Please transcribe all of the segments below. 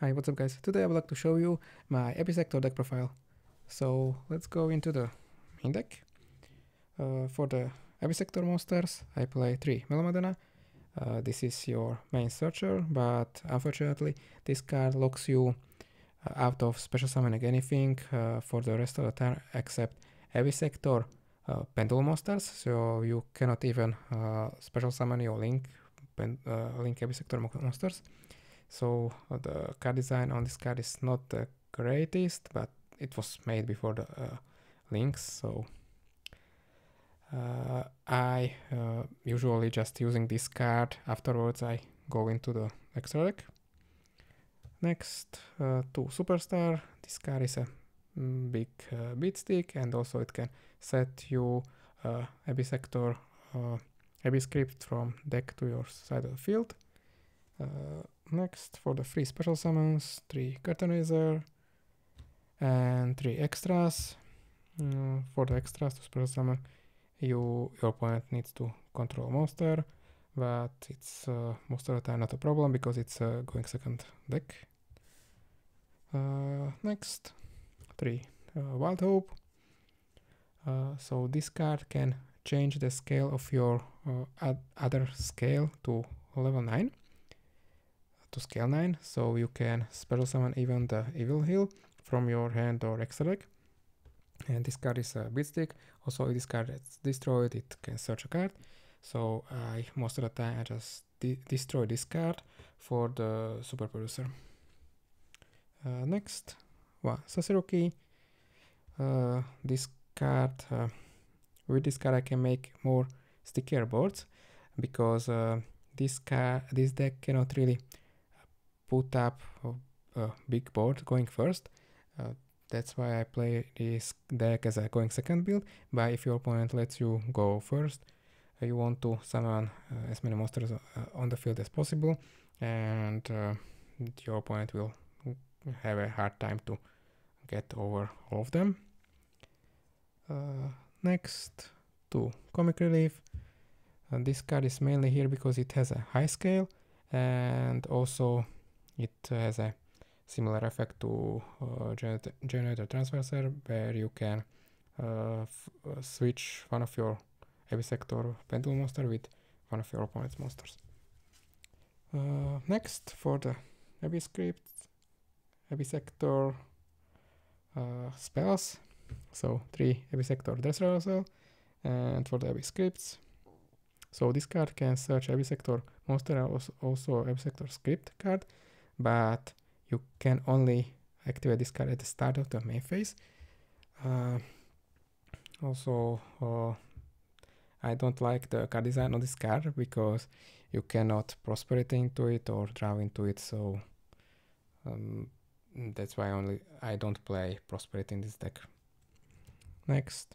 Hi, what's up guys? Today I would like to show you my Abyss Actor deck profile. So let's go into the main deck. Uh, for the Abyss Actor monsters, I play 3 Mellow Madonna. Uh, this is your main searcher, but unfortunately this card locks you uh, out of special summoning anything uh, for the rest of the turn except Abyss Actor uh, Pendulum monsters, so you cannot even uh, special summon your Link, pen, Link Abyss Actor monsters. So uh, the card design on this card is not the greatest, but it was made before the uh, links. So uh, I uh, usually just using this card. Afterwards, I go into the extra deck. Next, uh, to Superstar. This card is a mm, big uh, beat stick, and also it can set you uh, Abyss Actor uh, script from deck to your side of the field. Uh, next, for the three special summons, 3 Curtain and 3 extras. Mm, for the extras to special summon, you your opponent needs to control monster, but it's uh, most of the time not a problem because it's uh, going second deck. Uh, next, 3 uh, Wild Hope. Uh, so this card can change the scale of your uh, other scale to level 9 to scale 9, so you can special summon even the Evil Heel from your hand or extra deck. And this card is a beat stick. Also, if this card is destroyed, it can search a card. So I most of the time I just de destroy this card for the super producer. Uh, next, one Sassy Rookie. Uh, this card, uh, with this card I can make more stickier boards because uh, this card, this deck cannot really put up a, a big board going first. Uh, that's why I play this deck as a going second build, but if your opponent lets you go first, uh, you want to summon uh, as many monsters uh, on the field as possible, and uh, your opponent will have a hard time to get over all of them. Uh, next, to Comic Relief. And this card is mainly here because it has a high scale and also it has a similar effect to uh, generator, generator transverser where you can uh, switch one of your Abyss Actor Pendulum monster with one of your opponent's monsters. Uh, next for the Episcript, Abyss Actor uh, spells, so three Abyss Actor Dress Rehearsal, and for the Abyss Scripts, so this card can search Abyss Actor monster and also, Abyss Actor script card but you can only activate this card at the start of the main phase. Uh, also, uh, I don't like the card design on this card because you cannot prosperity into it or draw into it, so um, that's why only I don't play prosperity in this deck. Next,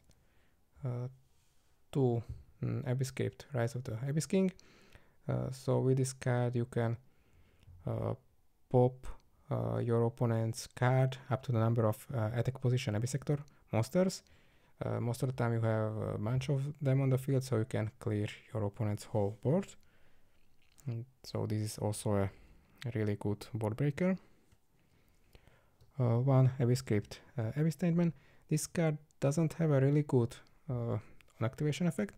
uh, two mm, Abyss Script, Rise of the Abyss King. Uh, so with this card you can uh, pop uh, your opponent's card up to the number of uh, attack position Abyss Actor monsters. Uh, most of the time you have a bunch of them on the field, so you can clear your opponent's whole board. And so this is also a really good board breaker. Uh, one Abyss Script uh, Abysstainment. This card doesn't have a really good uh, activation effect,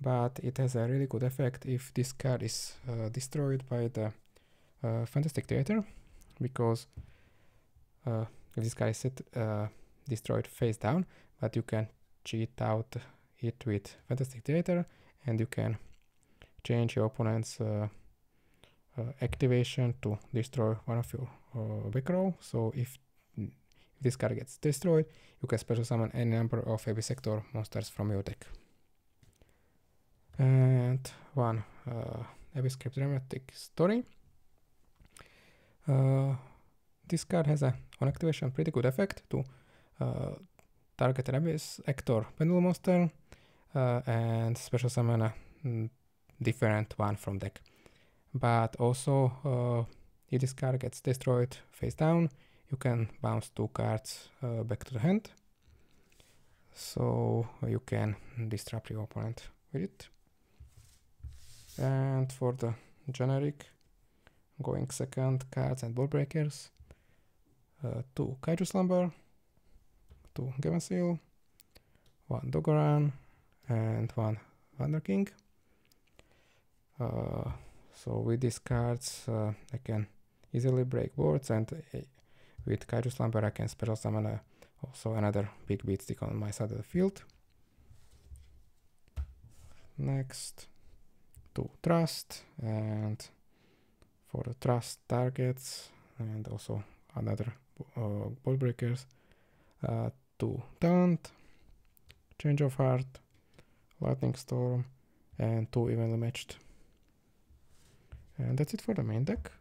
but it has a really good effect if this card is uh, destroyed by the uh, Fantastic Theater because uh, this guy is set, uh, destroyed face down, but you can cheat out it with Fantastic Theater and you can change your opponent's uh, uh, activation to destroy one of your uh, back row. So if, this card gets destroyed, you can special summon any number of Abyss Actor monsters from your deck. And one uh, Abyss Script Dramatic Story. Uh, this card has a on activation pretty good effect to uh, target an abyss actor pendulum monster uh, and special summon a mm, different one from deck. But also, uh, if this card gets destroyed face down, you can bounce two cards uh, back to the hand. So you can disrupt your opponent with it. And for the generic going second cards and board breakers. uh, two Kaiju Slumber, two Seal, one Dogoran, and one Wonder King. Uh, so with these cards, uh, I can easily break boards, and uh, with Kaiju Slumber, I can special summon uh, also another big beat stick on my side of the field. Next, to Trust, and for the Trust targets, and also another uh, ball breakers, uh, to Taunt, Change of Heart, Lightning Storm, and two evenly matched. And that's it for the main deck.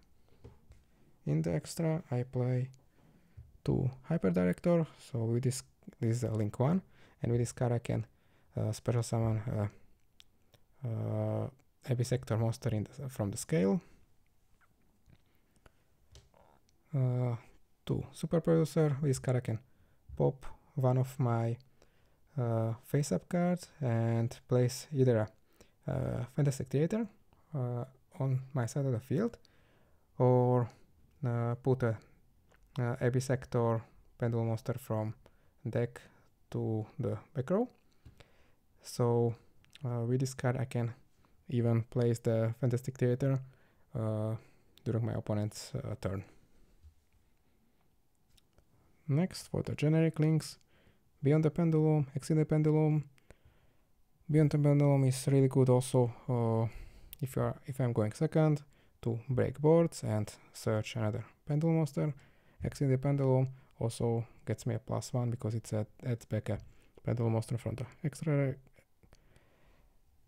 In the extra, I play two Hyper Director. So with this, this is a link one, and with this card I can uh, special summon uh, uh, Abyss Actor monster the, from the scale. Uh, two Super Producer. With can pop one of my uh, face-up cards and place either a uh, Fantastic Theater uh, on my side of the field or uh, put a uh, Abyss Actor Pendulum Monster from deck to the back row. So uh, with this card I can even place the Fantastic Theater during my opponent's turn. Next for the generic links, Beyond the Pendulum, Exceed the Pendulum. Beyond the Pendulum is really good also uh, if you are if I'm going second to break boards and search another pendulum monster. Exceed the pendulum also gets me a plus one because it's at adds back a pendulum monster from the extra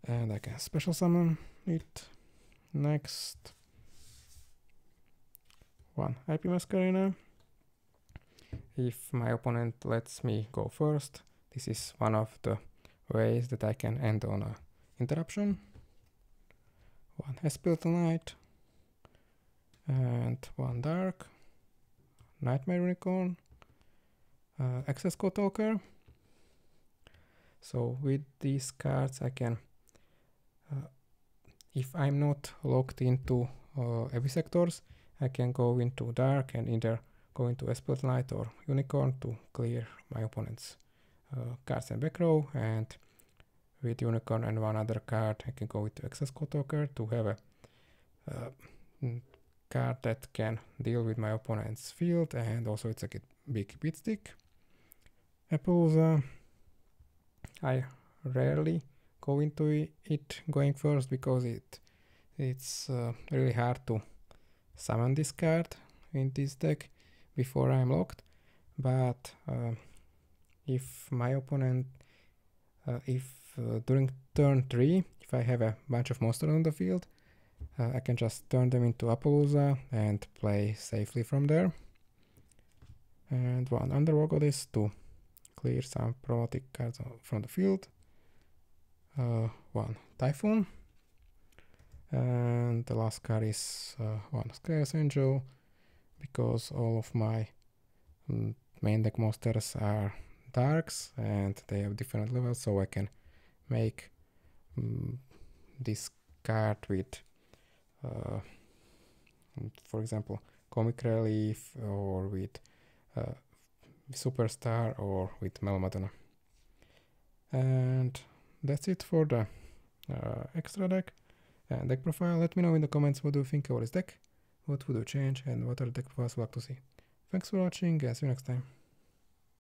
and I can special summon it. Next one IP Masquerena. If my opponent lets me go first, this is one of the ways that I can end on a interruption one Espirital Knight, and one Dark, Nightmare Unicorn, uh, Access Code Talker. So with these cards I can, uh, if I'm not locked into uh, Abyss Actors, I can go into Dark and either go into Espirital Knight or Unicorn to clear my opponent's uh, cards in back row and with unicorn and one other card I can go with access talker to have a uh, card that can deal with my opponent's field and also it's a big beat stick. Apollousa, I rarely go into it going first because it it's uh, really hard to summon this card in this deck before I'm locked but uh, if my opponent uh, if uh, during turn 3, if I have a bunch of monsters on the field, uh, I can just turn them into Apollousa and play safely from there. And one Underworld Goddess to clear some problematic cards from the field. Uh, one Typhoon. And the last card is uh, one Chaos Angel, because all of my mm, main deck monsters are darks and they have different levels, so I can make um, this card with, uh, for example, comic relief or with uh, superstar or with Mellow Madonna. And that's it for the uh, extra deck and deck profile. Let me know in the comments what do you think about this deck, what would you change and what profiles you like to see. Thanks for watching and see you next time.